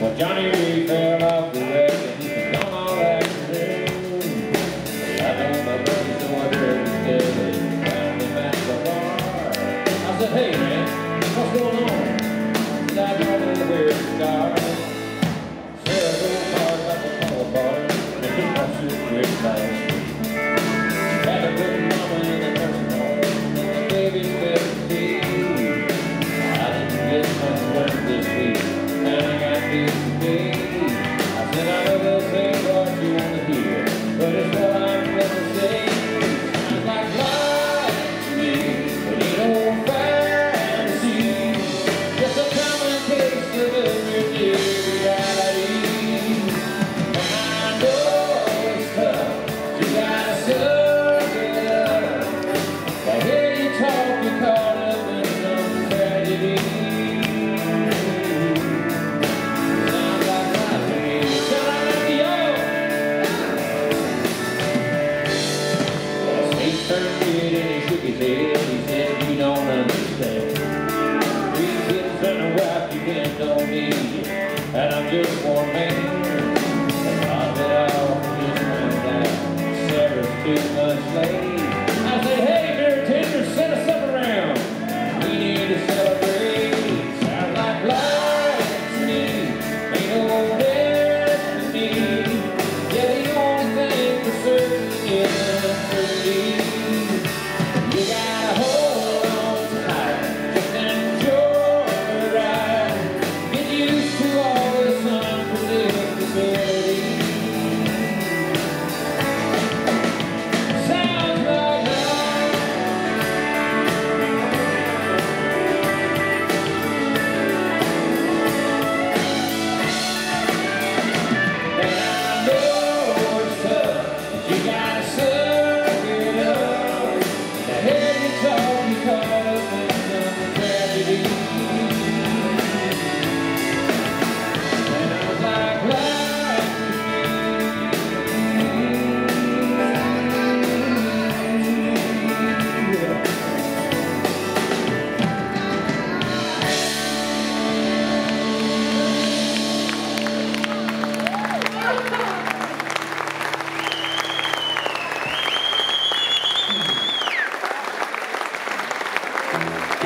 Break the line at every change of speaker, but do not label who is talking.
Well, Johnny fell off the wreck and he's gone all afternoon. I know my brother's doing dirty steady, found him at the bar. I said, hey man, what's going on? I said, I got a weird star. Sarah goes hard like a color bar, and he pops. Had a good mama in the nursing home, baby's better to see. I didn't get work this week. And I'm just